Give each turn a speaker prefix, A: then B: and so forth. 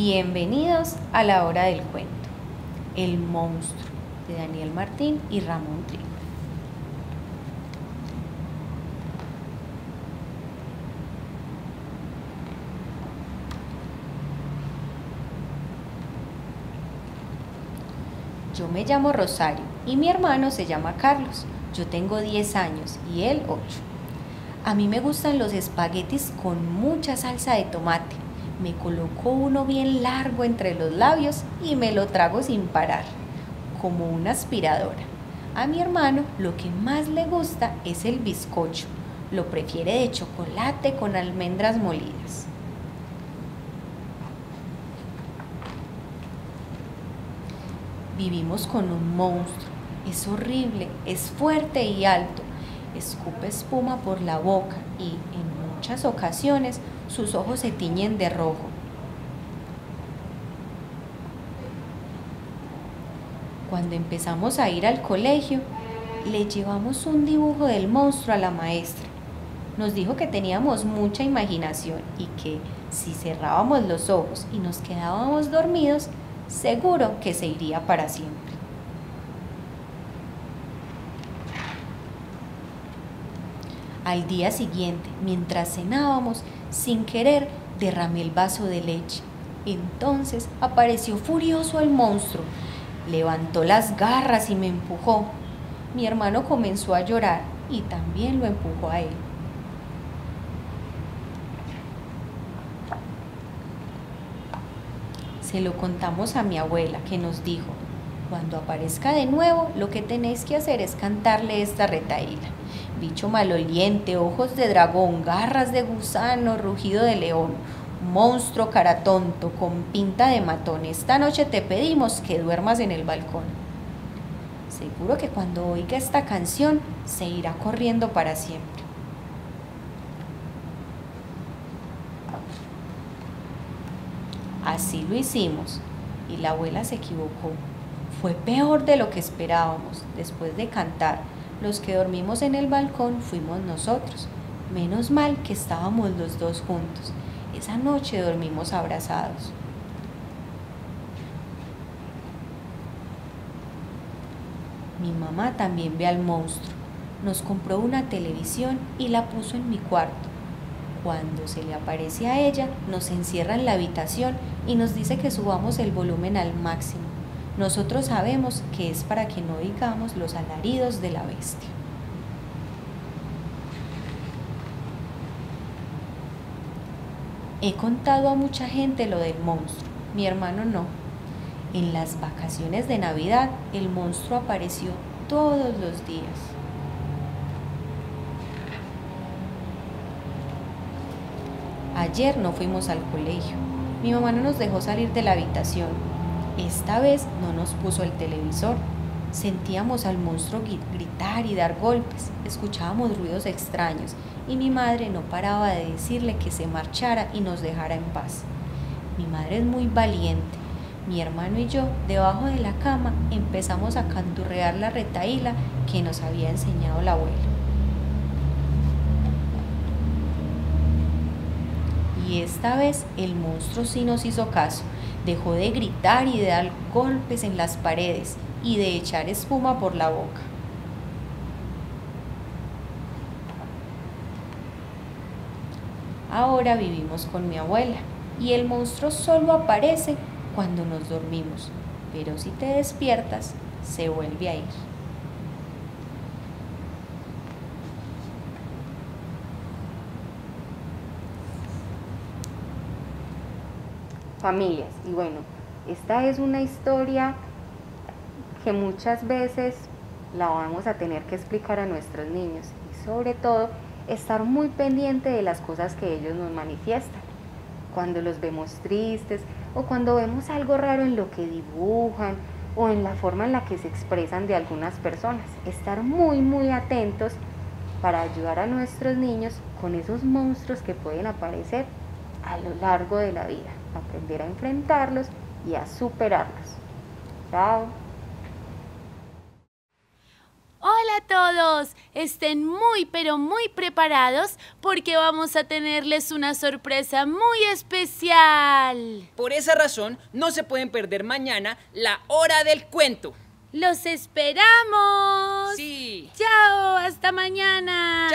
A: Bienvenidos a la hora del cuento. El monstruo de Daniel Martín y Ramón Trigo. Yo me llamo Rosario y mi hermano se llama Carlos. Yo tengo 10 años y él 8. A mí me gustan los espaguetis con mucha salsa de tomate. Me coloco uno bien largo entre los labios y me lo trago sin parar, como una aspiradora. A mi hermano lo que más le gusta es el bizcocho. Lo prefiere de chocolate con almendras molidas. Vivimos con un monstruo. Es horrible, es fuerte y alto. Escupe espuma por la boca y en muchas ocasiones sus ojos se tiñen de rojo. Cuando empezamos a ir al colegio, le llevamos un dibujo del monstruo a la maestra. Nos dijo que teníamos mucha imaginación y que si cerrábamos los ojos y nos quedábamos dormidos, seguro que se iría para siempre. Al día siguiente, mientras cenábamos, sin querer derramé el vaso de leche. Entonces apareció furioso el monstruo, levantó las garras y me empujó. Mi hermano comenzó a llorar y también lo empujó a él. Se lo contamos a mi abuela, que nos dijo, cuando aparezca de nuevo, lo que tenéis que hacer es cantarle esta retaíla. Bicho maloliente, ojos de dragón, garras de gusano, rugido de león, monstruo cara tonto, con pinta de matón. Esta noche te pedimos que duermas en el balcón. Seguro que cuando oiga esta canción se irá corriendo para siempre. Así lo hicimos y la abuela se equivocó. Fue peor de lo que esperábamos. Después de cantar, los que dormimos en el balcón fuimos nosotros. Menos mal que estábamos los dos juntos. Esa noche dormimos abrazados. Mi mamá también ve al monstruo. Nos compró una televisión y la puso en mi cuarto. Cuando se le aparece a ella, nos encierra en la habitación y nos dice que subamos el volumen al máximo. Nosotros sabemos que es para que no oigamos los alaridos de la bestia. He contado a mucha gente lo del monstruo, mi hermano no. En las vacaciones de Navidad el monstruo apareció todos los días. Ayer no fuimos al colegio. Mi mamá no nos dejó salir de la habitación. Esta vez no nos puso el televisor. Sentíamos al monstruo gritar y dar golpes, escuchábamos ruidos extraños y mi madre no paraba de decirle que se marchara y nos dejara en paz. Mi madre es muy valiente. Mi hermano y yo, debajo de la cama, empezamos a canturrear la retaíla que nos había enseñado la abuela. Y esta vez el monstruo sí nos hizo caso. Dejó de gritar y de dar golpes en las paredes y de echar espuma por la boca. Ahora vivimos con mi abuela y el monstruo solo aparece cuando nos dormimos, pero si te despiertas, se vuelve a ir.
B: Familias, y bueno, esta es una historia que muchas veces la vamos a tener que explicar a nuestros niños y sobre todo estar muy pendiente de las cosas que ellos nos manifiestan. Cuando los vemos tristes o cuando vemos algo raro en lo que dibujan o en la forma en la que se expresan de algunas personas. Estar muy, muy atentos para ayudar a nuestros niños con esos monstruos que pueden aparecer a lo largo de la vida. Aprender a enfrentarlos y a superarlos. Chao.
C: Hola a todos, estén muy pero muy preparados porque vamos a tenerles una sorpresa muy especial.
D: Por esa razón, no se pueden perder mañana la hora del cuento.
C: ¡Los esperamos!
D: Sí.
C: ¡Chao! ¡Hasta mañana!